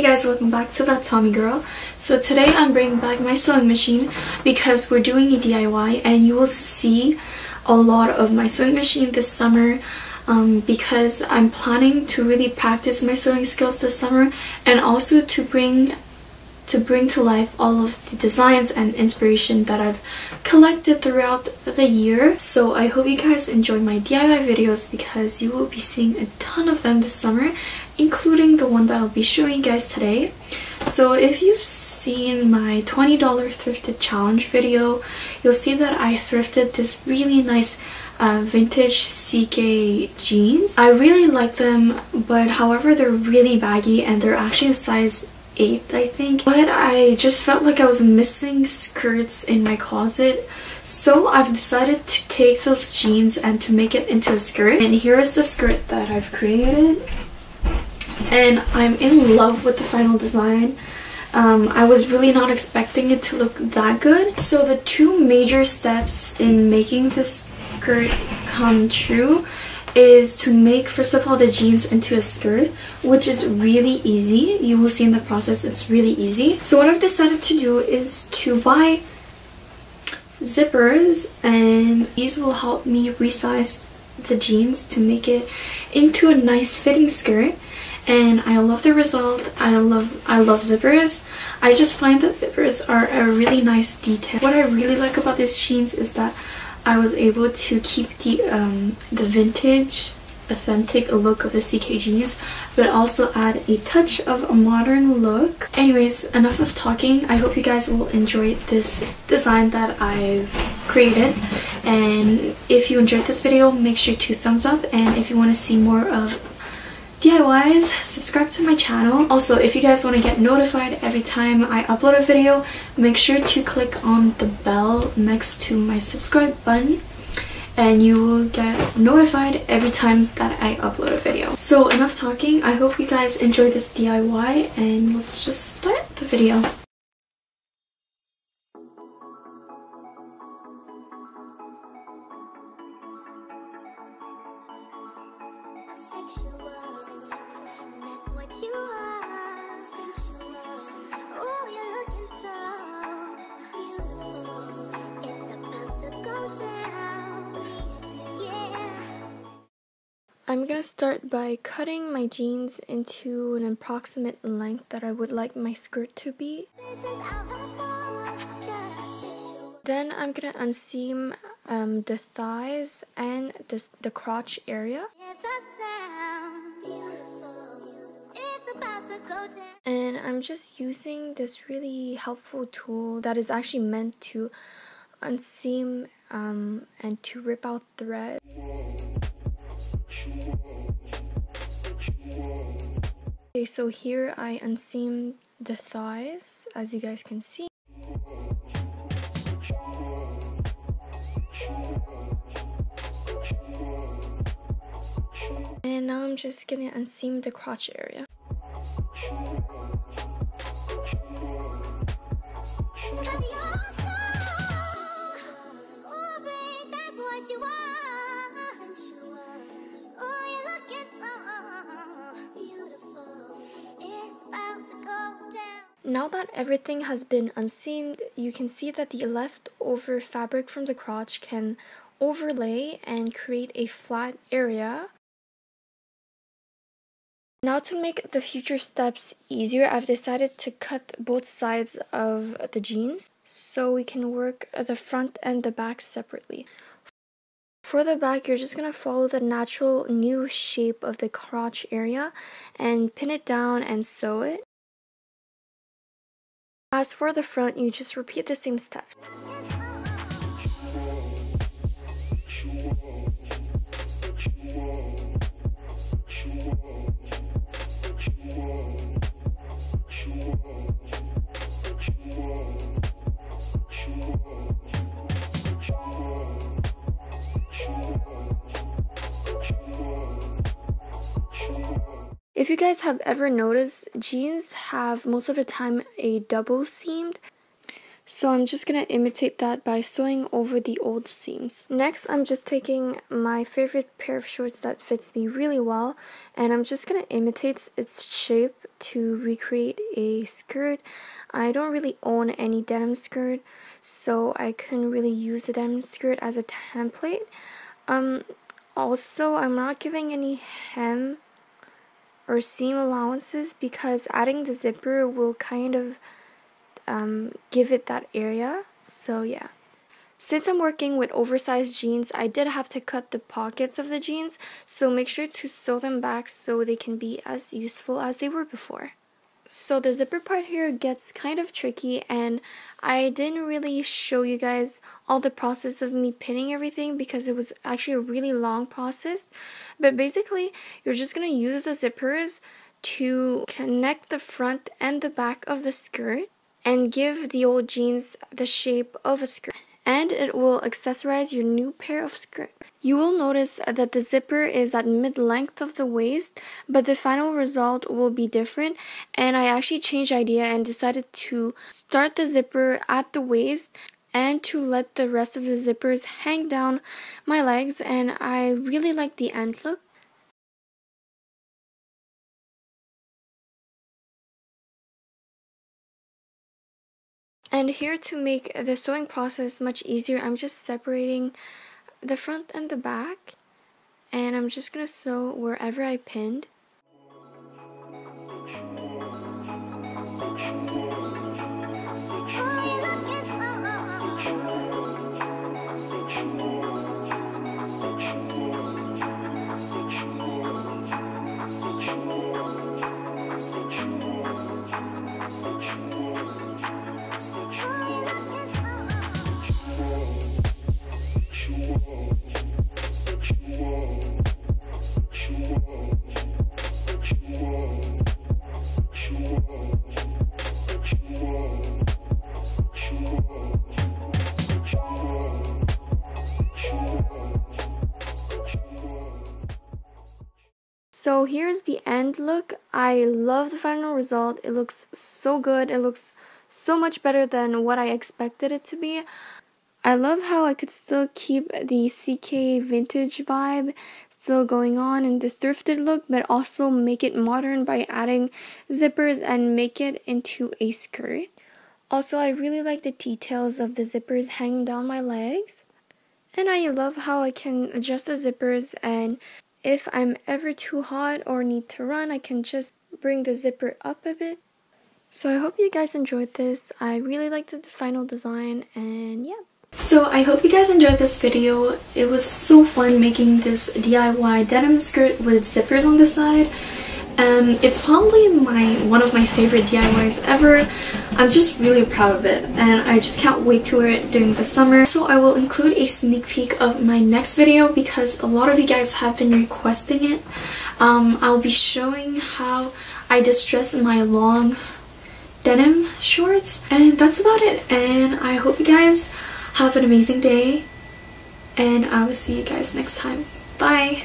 Hey guys, welcome back to That Tommy Girl. So today I'm bringing back my sewing machine because we're doing a DIY and you will see a lot of my sewing machine this summer um, because I'm planning to really practice my sewing skills this summer and also to bring to bring to life all of the designs and inspiration that I've collected throughout the year. So I hope you guys enjoy my DIY videos because you will be seeing a ton of them this summer, including the one that I'll be showing you guys today. So if you've seen my $20 thrifted challenge video, you'll see that I thrifted this really nice uh, vintage CK jeans. I really like them, but however, they're really baggy and they're actually a size 8 I think but I just felt like I was missing skirts in my closet so I've decided to take those jeans and to make it into a skirt and here is the skirt that I've created and I'm in love with the final design. Um, I was really not expecting it to look that good. So the two major steps in making this skirt come true is to make first of all the jeans into a skirt which is really easy. You will see in the process it's really easy. So what I've decided to do is to buy zippers and these will help me resize the jeans to make it into a nice fitting skirt and I love the result. I love I love zippers. I just find that zippers are a really nice detail. What I really like about these jeans is that I was able to keep the um, the vintage authentic look of the CK jeans but also add a touch of a modern look. Anyways, enough of talking. I hope you guys will enjoy this design that I've created and if you enjoyed this video make sure to thumbs up and if you want to see more of DIYs, subscribe to my channel. Also, if you guys want to get notified every time I upload a video, make sure to click on the bell next to my subscribe button and you will get notified every time that I upload a video. So enough talking, I hope you guys enjoy this DIY and let's just start the video. I'm gonna start by cutting my jeans into an approximate length that I would like my skirt to be. Then I'm gonna unseam um, the thighs and the, the crotch area. And I'm just using this really helpful tool that is actually meant to unseam um, and to rip out thread. Okay, so here I unseam the thighs, as you guys can see. And now I'm just gonna unseam the crotch area. Now that everything has been unseamed, you can see that the leftover fabric from the crotch can overlay and create a flat area. Now to make the future steps easier, I've decided to cut both sides of the jeans so we can work the front and the back separately. For the back, you're just going to follow the natural new shape of the crotch area and pin it down and sew it. As for the front, you just repeat the same steps. Guys have ever noticed, jeans have most of the time a double seamed. So I'm just going to imitate that by sewing over the old seams. Next, I'm just taking my favorite pair of shorts that fits me really well and I'm just going to imitate its shape to recreate a skirt. I don't really own any denim skirt so I couldn't really use a denim skirt as a template. Um, also, I'm not giving any hem or seam allowances because adding the zipper will kind of um, give it that area. So yeah. Since I'm working with oversized jeans, I did have to cut the pockets of the jeans, so make sure to sew them back so they can be as useful as they were before. So the zipper part here gets kind of tricky and I didn't really show you guys all the process of me pinning everything because it was actually a really long process. But basically, you're just going to use the zippers to connect the front and the back of the skirt and give the old jeans the shape of a skirt and it will accessorize your new pair of skirt. You will notice that the zipper is at mid-length of the waist, but the final result will be different and I actually changed idea and decided to start the zipper at the waist and to let the rest of the zippers hang down my legs and I really like the end look. And here to make the sewing process much easier, I'm just separating the front and the back. And I'm just to sew wherever I pinned. So here's the end look. I love the final result. It looks so good. It looks so much better than what I expected it to be. I love how I could still keep the CK vintage vibe still going on in the thrifted look, but also make it modern by adding zippers and make it into a skirt. Also, I really like the details of the zippers hanging down my legs. And I love how I can adjust the zippers and if I'm ever too hot or need to run, I can just bring the zipper up a bit. So I hope you guys enjoyed this. I really liked the final design and yeah. So I hope you guys enjoyed this video. It was so fun making this DIY denim skirt with zippers on the side. Um, it's probably my one of my favorite DIYs ever. I'm just really proud of it and I just can't wait to wear it during the summer. So I will include a sneak peek of my next video because a lot of you guys have been requesting it. Um, I'll be showing how I distress my long denim shorts and that's about it and I hope you guys have an amazing day and I will see you guys next time. Bye!